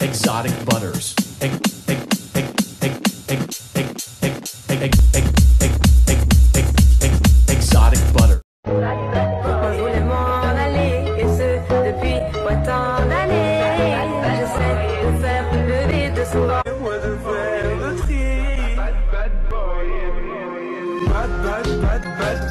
exotic butters. Exotic butter. Bad, bad, bad, bad.